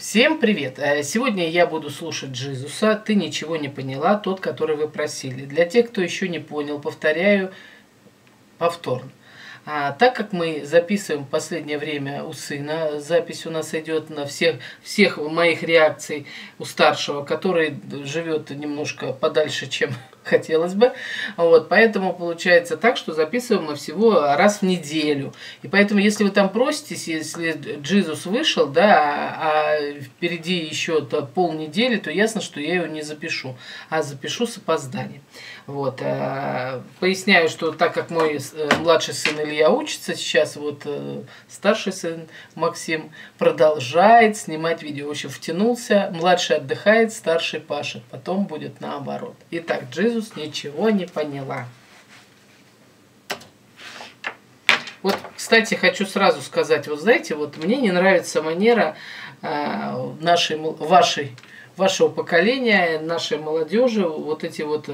Всем привет! Э, Сегодня я буду слушать Джизуса «Ты ничего не поняла», тот, который вы просили. Для тех, кто еще не понял, повторяю повторно. А, так как мы записываем последнее время у сына, запись у нас идет на всех, всех моих реакций у старшего, который живет немножко подальше, чем хотелось бы. Вот, поэтому получается так, что записываем мы всего раз в неделю. И поэтому, если вы там проситесь, если Джизус вышел, да, а впереди еще -то полнедели, то ясно, что я его не запишу, а запишу с опозданием. Вот, а, поясняю, что так как мой э, младший сын Илья учится сейчас, вот э, старший сын Максим продолжает снимать видео. В общем, втянулся, младший отдыхает, старший пашет. Потом будет наоборот. Итак, Джизус ничего не поняла. Вот, кстати, хочу сразу сказать, вот знаете, вот мне не нравится манера э, нашей, вашей, вашего поколения, нашей молодежи, вот эти вот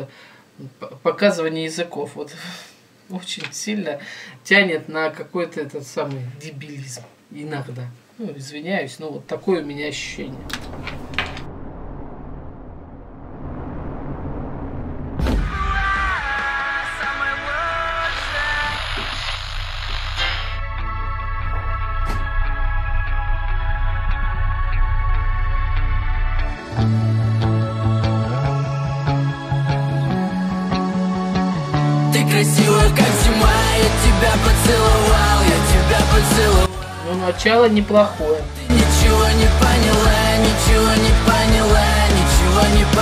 показывание языков. Вот очень сильно тянет на какой-то этот самый дебилизм иногда. Ну, извиняюсь, но вот такое у меня ощущение. Красивая, как зима Я тебя поцеловал, я тебя поцеловал. Ну, начало неплохое. Ты ничего не поняла, ничего не поняла, ничего не поняла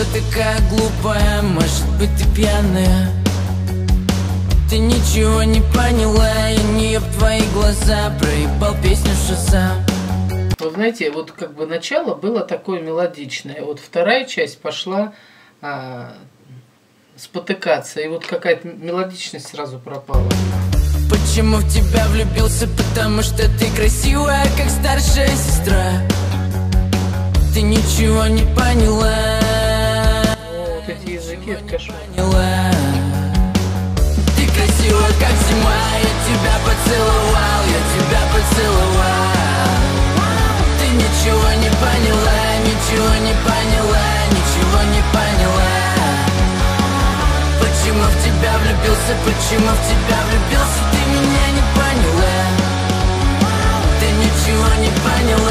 чё такая глупая? Может быть ты пьяная? Ты ничего не поняла Я не об твои глаза Проебал песню шосса Вот знаете, вот как бы начало было такое мелодичное Вот вторая часть пошла а, спотыкаться И вот какая-то мелодичность сразу пропала Почему в тебя влюбился? Потому что ты красивая, как старшая сестра ты ничего не поняла это кошмар Ты красива, как зима Я тебя поцеловал, я тебя поцеловал. Ты ничего не поняла, ничего не поняла Ничего не поняла. Почему в тебя влюбился, почему в тебя влюбился Ты меня не поняла. Ты ничего не поняла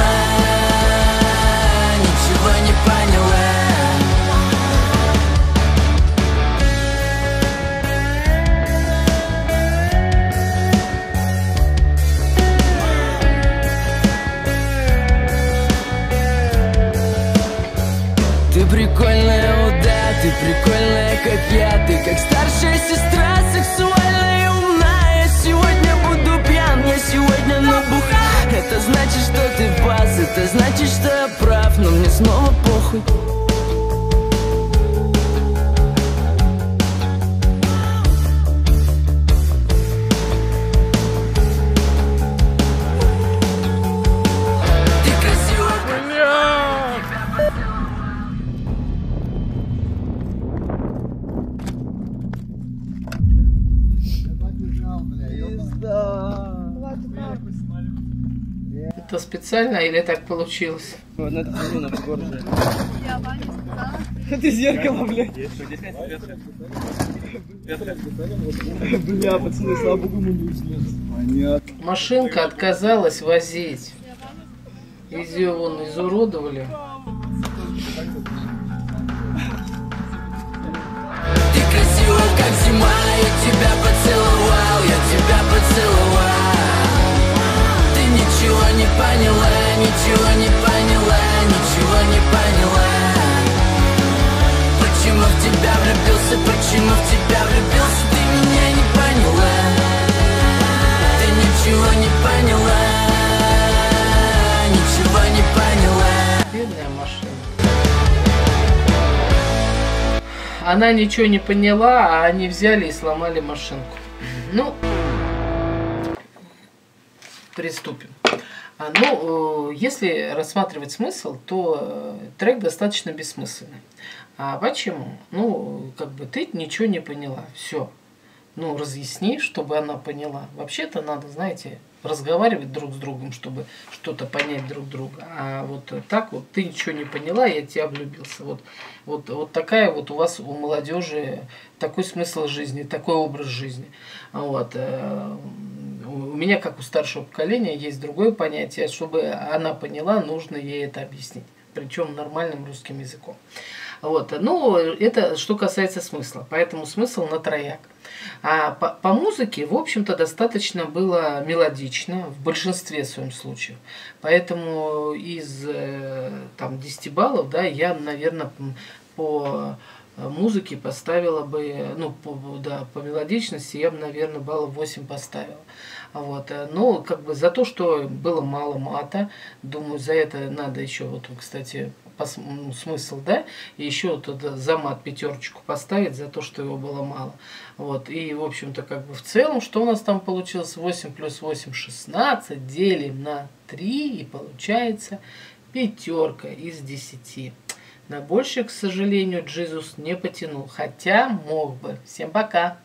как я Ты как старшая сестра, сексуальная и умная. Сегодня буду пьян, я сегодня набух Это значит, что ты пас, это значит, что я прав Но мне снова похуй Это специально или так получилось? Вот на это. Я сказала. Ты зеркало, блядь. Бля, пацаны, слава богу, мы не. Понятно. Машинка отказалась возить. Ее вон изуродовали. Ты красива, как зима, влюбился, почему в тебя влюбился, ты меня не поняла Ты ничего не поняла, ничего не поняла Бедная машина. Она ничего не поняла, а они взяли и сломали машинку. Ну, приступим. А, ну, э, если рассматривать смысл, то э, трек достаточно бессмысленный. А почему? Ну, как бы ты ничего не поняла. Все. Ну, разъясни, чтобы она поняла. Вообще-то надо, знаете, разговаривать друг с другом, чтобы что-то понять друг друга. А вот так вот ты ничего не поняла, я тебя влюбился. Вот, вот, вот такая вот у вас у молодежи такой смысл жизни, такой образ жизни. Вот. э, У меня, как у старшего поколения, есть другое понятие. Чтобы она поняла, нужно ей это объяснить. Причем нормальным русским языком. Вот. Ну, это что касается смысла. Поэтому смысл на трояк. А по, по музыке, в общем-то, достаточно было мелодично в большинстве своем случаев. Поэтому из э, там, 10 баллов, да, я, наверное, по музыке поставила бы, ну, по, да, по мелодичности я бы, наверное, баллов 8 поставила. Вот. э, Но как бы за то, что было мало мата, думаю, за это надо еще, вот, кстати, смысл, да, и еще вот это за пятерочку поставить за то, что его было мало. Вот. И, в общем-то, как бы в целом, что у нас там получилось? 8 плюс 8, 16, делим на 3, и получается пятерка из 10. На больше, к сожалению, Джизус не потянул, хотя мог бы. Всем пока!